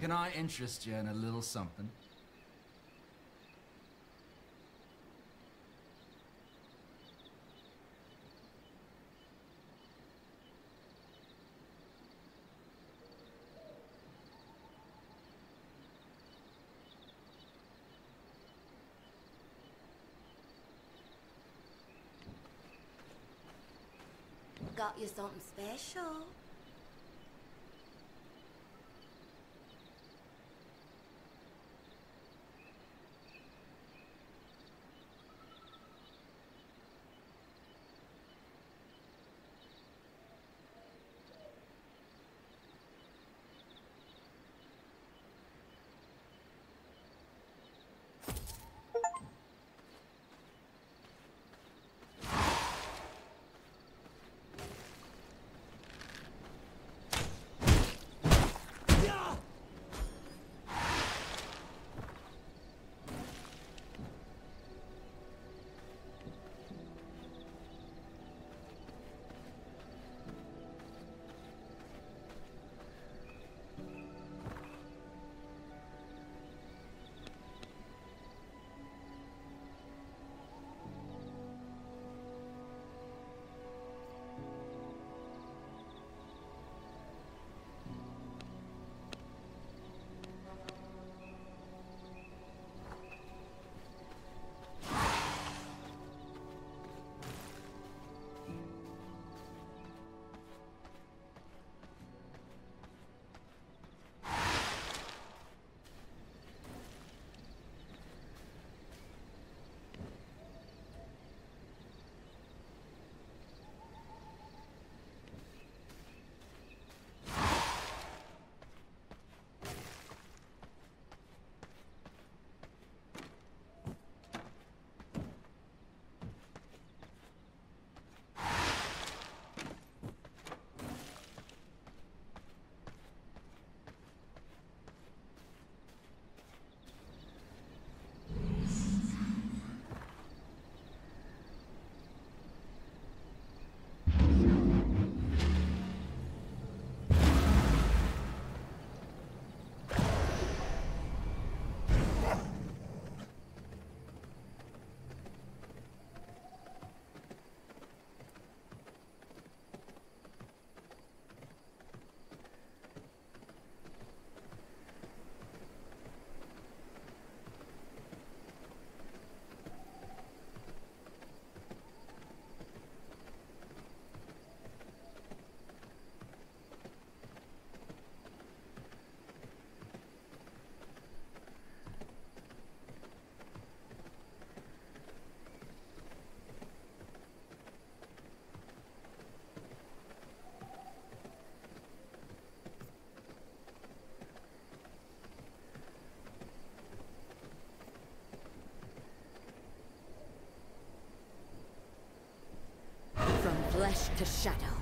Can I interest you in a little something? Got you something special. To shadow.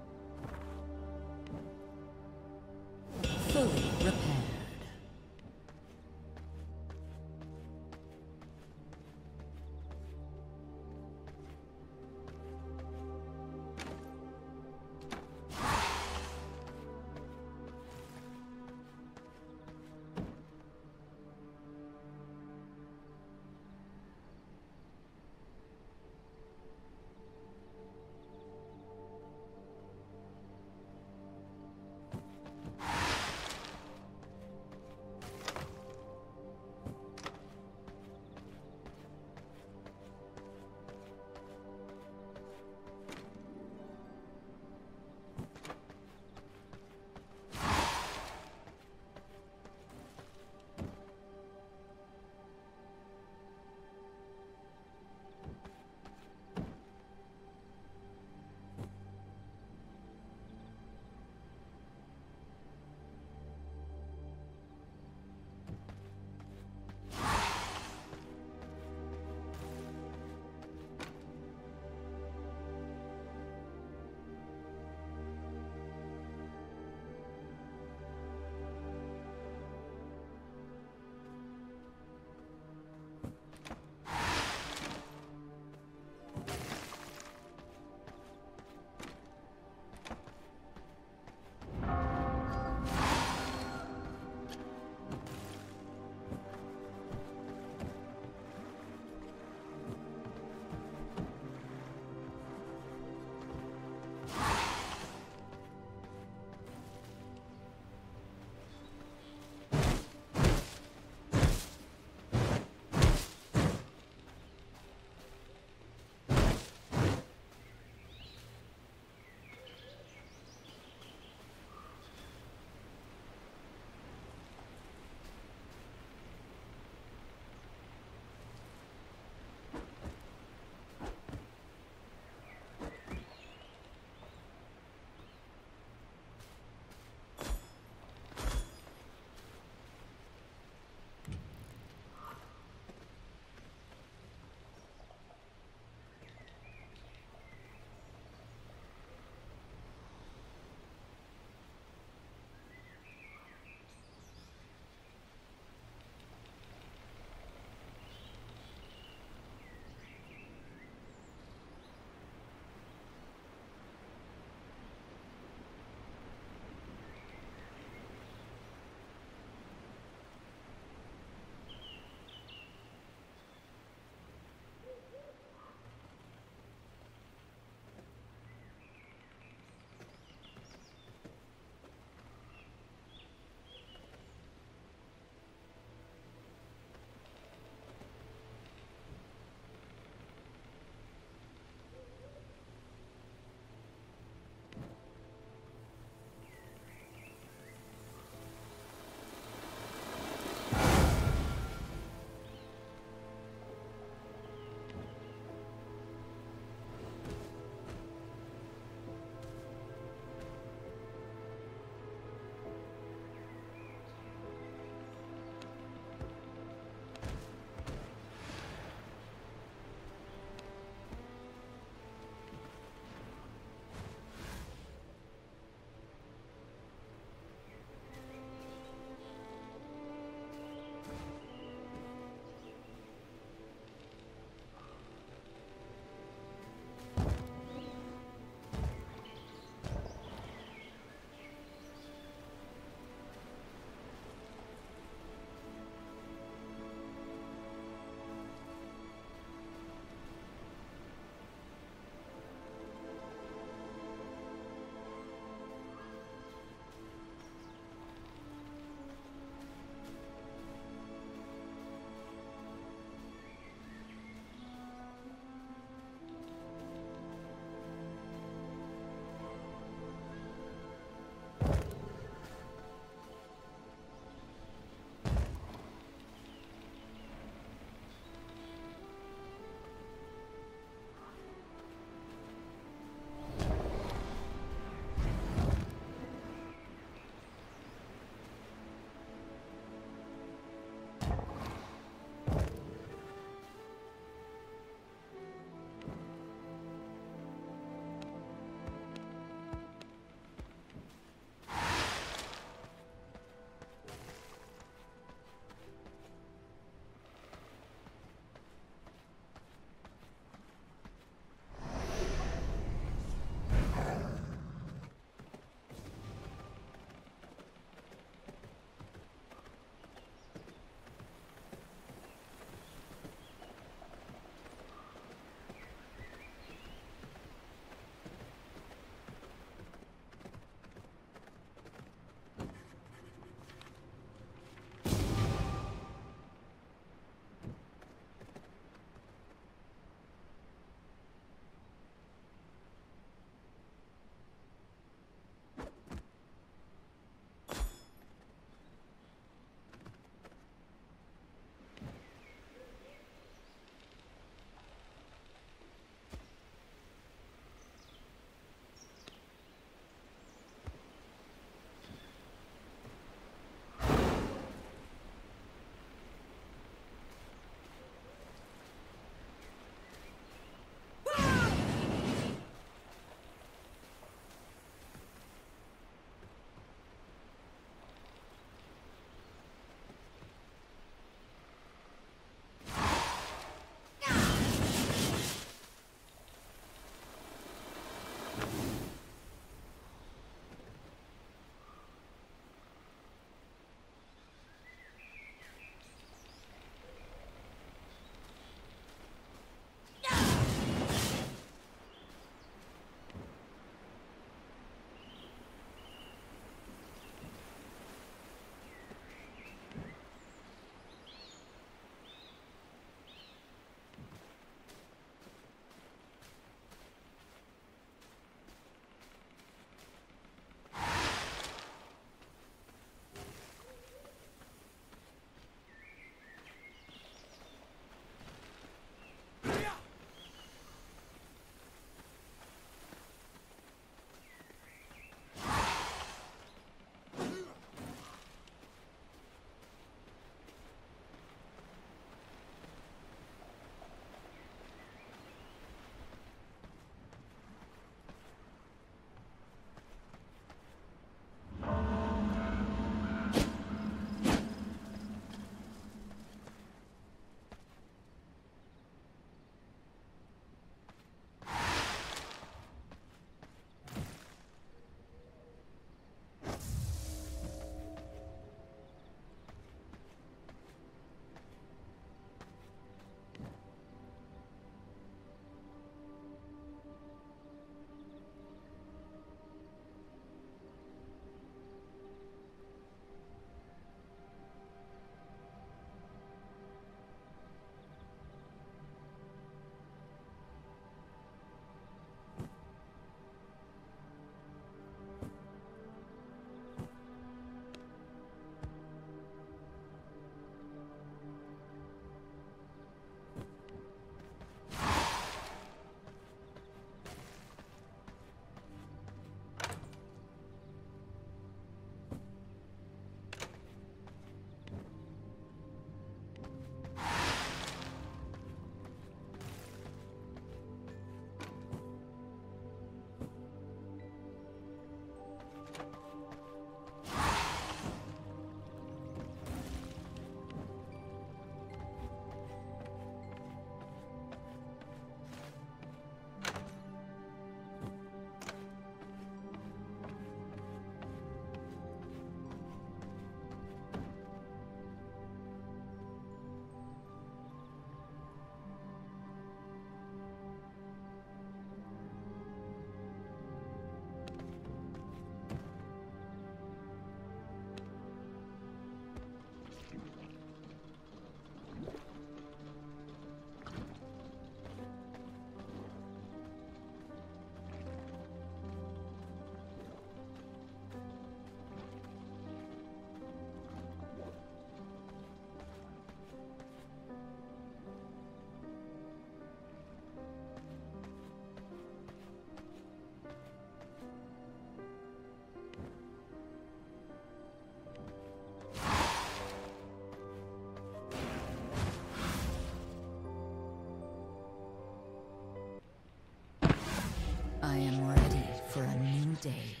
Day.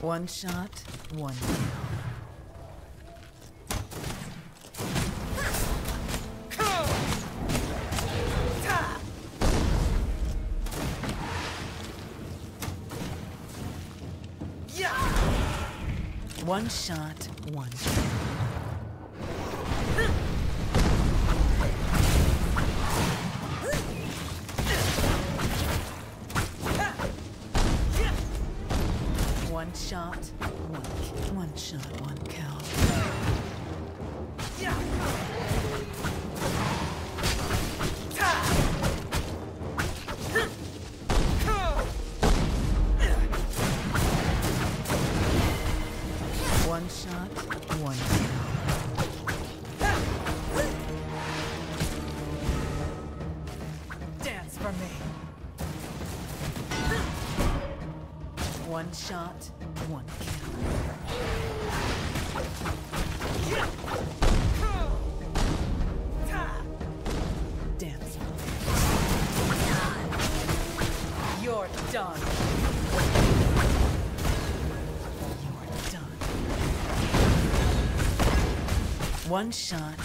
One shot, one kill. One shot, one kill. One shot, one kill. You're done. You're done. One shot,